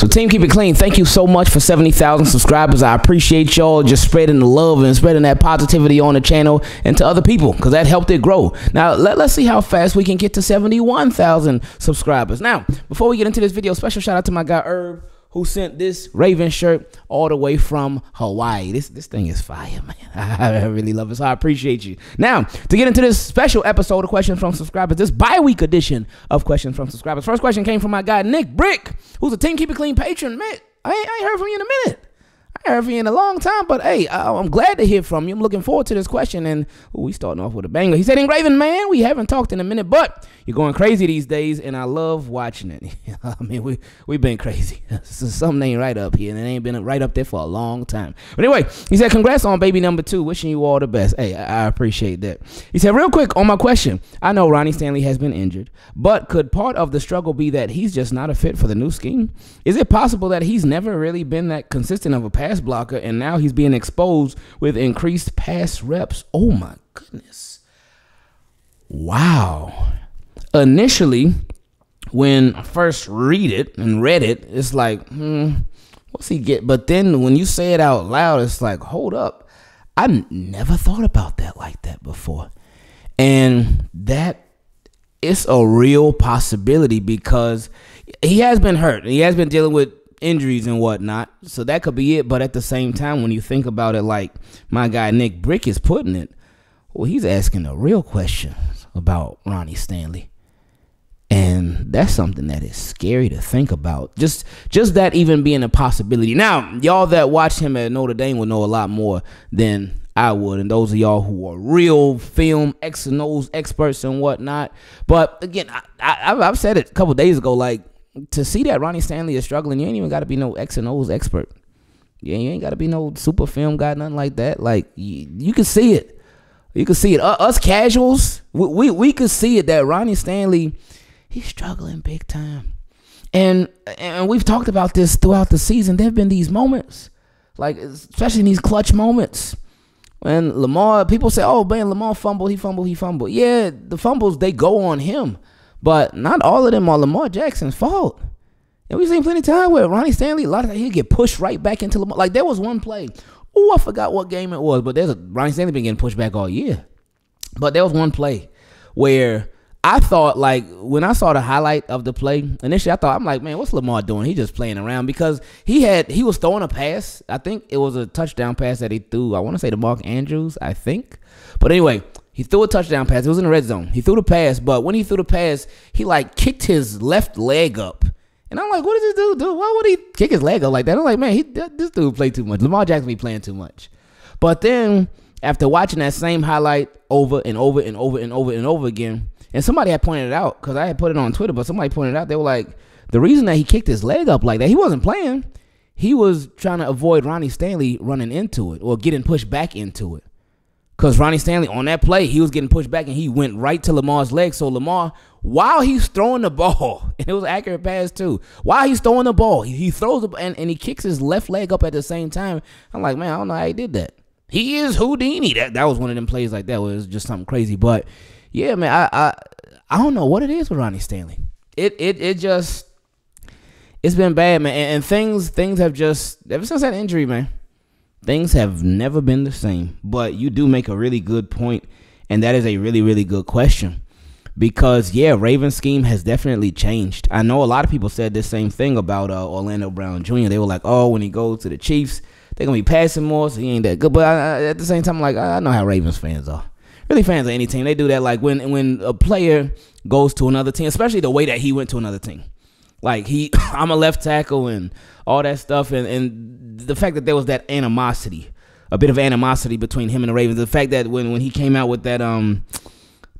So, team, keep it clean. Thank you so much for 70,000 subscribers. I appreciate y'all just spreading the love and spreading that positivity on the channel and to other people because that helped it grow. Now, let, let's see how fast we can get to 71,000 subscribers. Now, before we get into this video, special shout out to my guy Herb who sent this Raven shirt all the way from Hawaii. This this thing is fire, man. I really love it. So I appreciate you. Now, to get into this special episode of Questions from Subscribers, this bi-week edition of Questions from Subscribers. First question came from my guy Nick Brick, who's a Team Keep It Clean patron. Man, I ain't, I ain't heard from you in a minute. I you in a long time, but hey, I'm glad to hear from you. I'm looking forward to this question, and ooh, we starting off with a banger. He said, "Raven man, we haven't talked in a minute, but you're going crazy these days, and I love watching it. I mean, we we've been crazy. Something ain't right up here, and it ain't been right up there for a long time. But anyway, he said, "Congrats on baby number two. Wishing you all the best. Hey, I, I appreciate that." He said, "Real quick on my question. I know Ronnie Stanley has been injured, but could part of the struggle be that he's just not a fit for the new scheme? Is it possible that he's never really been that consistent of a pass blocker, and now?" he's being exposed with increased pass reps. Oh my goodness. Wow. Initially, when I first read it and read it, it's like, hmm, what's he get? But then when you say it out loud, it's like, hold up. I never thought about that like that before. And that it's a real possibility because he has been hurt. He has been dealing with injuries and whatnot. So that could be it. But at the same time, when you think about it, like my guy Nick Brick is putting it, well, he's asking the real questions about Ronnie Stanley. And that's something that is scary to think about. Just just that even being a possibility. Now, y'all that watch him at Notre Dame will know a lot more than I would. And those of y'all who are real film X and O's experts and whatnot. But again, I, I, have said it a couple days ago. Like to see that Ronnie Stanley is struggling, you ain't even got to be no X and O's expert. Yeah, you ain't got to be no super film guy, nothing like that. Like you, you can see it. You can see it. Uh, us casuals, we, we we could see it that Ronnie Stanley, he's struggling big time. And and we've talked about this throughout the season. There've been these moments, like especially in these clutch moments. When Lamar, people say, "Oh man, Lamar fumbled, he fumbled, he fumbled." Yeah, the fumbles they go on him. But not all of them are Lamar Jackson's fault. And we've seen plenty of time where Ronnie Stanley, a lot of he'll get pushed right back into Lamar. Like there was one play. Oh, I forgot what game it was, but there's a Ronnie Stanley been getting pushed back all year. But there was one play where I thought like when I saw the highlight of the play, initially I thought I'm like, man, what's Lamar doing? He just playing around because he had he was throwing a pass. I think it was a touchdown pass that he threw. I want to say to Mark Andrews, I think. But anyway, he threw a touchdown pass. It was in the red zone. He threw the pass, but when he threw the pass, he like kicked his left leg up. And I'm like, what does this dude do? Why would he kick his leg up like that? I'm like, man, he, this dude played too much. Lamar Jackson be playing too much. But then after watching that same highlight over and over and over and over and over again, and somebody had pointed it out because I had put it on Twitter, but somebody pointed it out they were like, the reason that he kicked his leg up like that, he wasn't playing. He was trying to avoid Ronnie Stanley running into it or getting pushed back into it. Because Ronnie Stanley on that play, he was getting pushed back and he went right to Lamar's leg. So Lamar, while he's throwing the ball, and it was accurate pass too. While he's throwing the ball, he, he throws the and, and he kicks his left leg up at the same time. I'm like, man, I don't know how he did that. He is Houdini. That that was one of them plays like that. Where it was just something crazy. But yeah, man, I I I don't know what it is with Ronnie Stanley. It it it just it's been bad, man. And, and things things have just ever since that injury, man things have never been the same. But you do make a really good point, and that is a really, really good question. Because yeah, Raven scheme has definitely changed. I know a lot of people said the same thing about uh, Orlando Brown Jr. They were like, "Oh, when he goes to the Chiefs, they're gonna be passing more, so he ain't that good." But I, at the same time, I'm like, I know how Ravens fans are. Really, fans of any team, they do that. Like when when a player goes to another team, especially the way that he went to another team. Like he, I'm a left tackle and all that stuff, and and the fact that there was that animosity, a bit of animosity between him and the Ravens. The fact that when when he came out with that um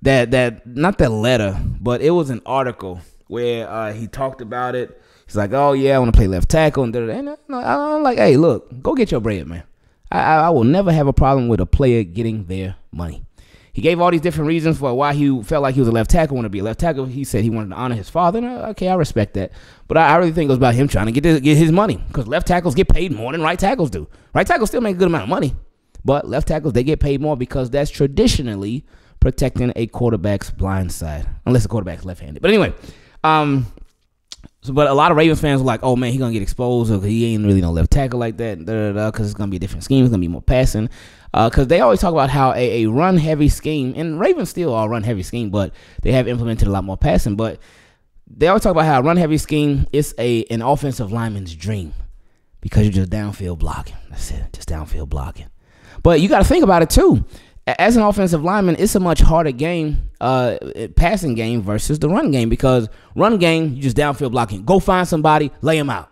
that that not that letter, but it was an article where uh, he talked about it. He's like, "Oh yeah, I want to play left tackle," and, and I'm like, "Hey, look, go get your bread, man. I, I, I will never have a problem with a player getting their money." He gave all these different reasons for why he felt like he was a left tackle, wanted to be a left tackle. He said he wanted to honor his father. And, uh, okay, I respect that. But I, I, really think it was about him trying to get, get his money because left tackles get paid more than right tackles do. Right tackles still make a good amount of money, but left tackles, they get paid more because that's traditionally protecting a quarterback's blind side, unless the quarterback's left handed. But anyway, um, So, but a lot of Ravens fans were like, "Oh man, he gonna get exposed, or he ain't really no left tackle like that." Because it's gonna be a different scheme. It's gonna be more passing. Because uh, they always talk about how a, a run heavy scheme, and Ravens still are run heavy scheme, but they have implemented a lot more passing. But they always talk about how a run heavy scheme is a an offensive lineman's dream because you're just downfield blocking. That's it, just downfield blocking. But you got to think about it too as an offensive lineman, it's a much harder game, uh, passing game versus the run game because run game, you just downfield blocking. Go find somebody, lay them out.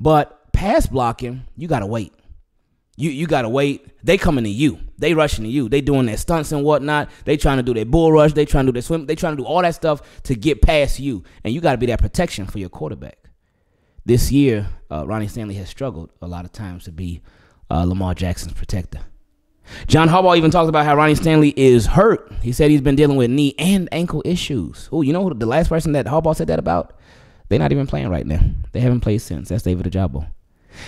But pass blocking, you gotta wait. You you gotta wait. They coming to you. They rushing to you. They doing their stunts and whatnot. They trying to do their bull rush. They trying to do their swim. They trying to do all that stuff to get past you, and you gotta be that protection for your quarterback. This year, uh, Ronnie Stanley has struggled a lot of times to be uh, Lamar Jackson's protector. John Harbaugh even talked about how Ronnie Stanley is hurt. He said he's been dealing with knee and ankle issues. Oh, you know the last person that Harbaugh said that about? They're not even playing right now. They haven't played since. That's David Ojabo.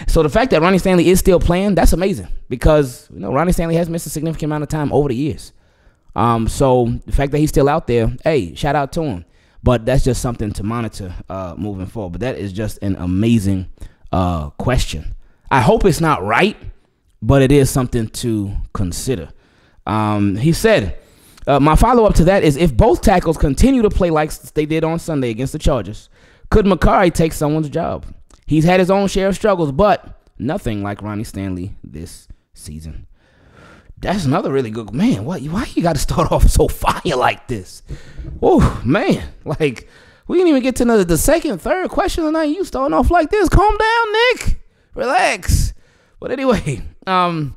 So the fact that Ronnie Stanley is still playing, that's amazing because you know Ronnie Stanley has missed a significant amount of time over the years. Um, so the fact that he's still out there, hey, shout out to him. But that's just something to monitor uh, moving forward. But that is just an amazing uh, question. I hope it's not right but it is something to consider. Um, he said, uh, My follow up to that is if both tackles continue to play like they did on Sunday against the Chargers, could Mekari take someone's job? He's had his own share of struggles, but nothing like Ronnie Stanley this season. That's another really good man. What? Why you got to start off so fire like this? Oh man, like we didn't even get to the, the second, third question tonight. You starting off like this? Calm down, Nick. Relax. But anyway, um,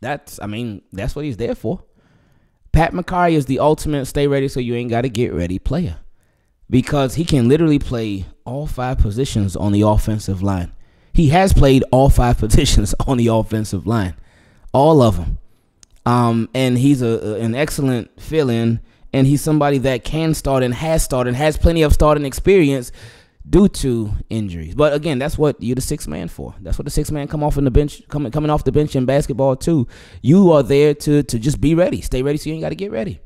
that's I mean that's what he's there for. Pat Mekari is the ultimate stay ready so you ain't got to get ready player because he can literally play all five positions on the offensive line. He has played all five positions on the offensive line, all of them. Um, and he's a, an excellent fill-in, and he's somebody that can start and has started and has plenty of starting experience due to injuries. But again, that's what you're the sixth man for. That's what the sixth man come off in the bench, coming coming off the bench in basketball too. You are there to to just be ready, stay ready, so you ain't got to get ready.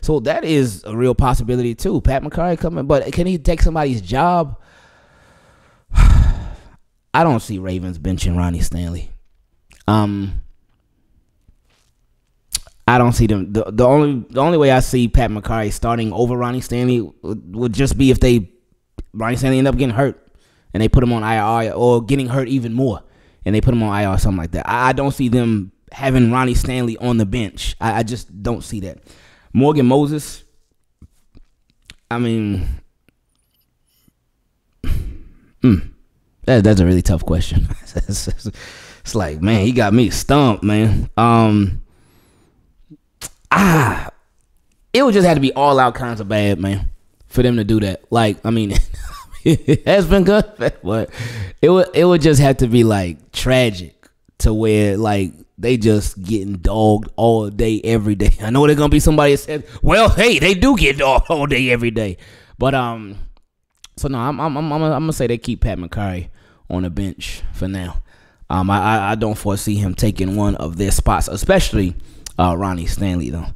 So that is a real possibility too. Pat Mekari coming, but can he take somebody's job? I don't see Ravens benching Ronnie Stanley. Um, I don't see them. The, the only the only way I see Pat Mekari starting over Ronnie Stanley would, would just be if they Ronnie Stanley ended up getting hurt, and they put him on IR or getting hurt even more, and they put him on IR or something like that. I, I don't see them having Ronnie Stanley on the bench. I, I just don't see that. Morgan Moses. I mean, mm, that, that's a really tough question. it's, it's like, man, he got me stumped, man. Um, ah, it would just have to be all out kinds of bad, man for them to do that. Like, I mean, it has been good, but it would it would just have to be like tragic to where like they just getting dogged all day, every day. I know there's gonna be somebody that said, "Well, hey, they do get dogged all day, every day," but um, so no, I'm I'm I'm, I'm, gonna say they keep Pat Mekari on the bench for now. Um, I I don't foresee him taking one of their spots, especially uh, Ronnie Stanley though.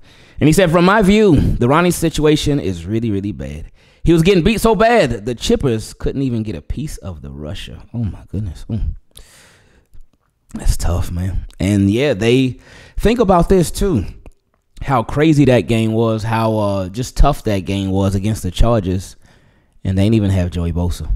And he said, from my view, the Ronnie situation is really, really bad. He was getting beat so bad the chippers couldn't even get a piece of the rusher. Oh my goodness. Mm. That's tough, man. And yeah, they think about this too. How crazy that game was, how uh, just tough that game was against the Chargers. And they didn't even have Joey Bosa.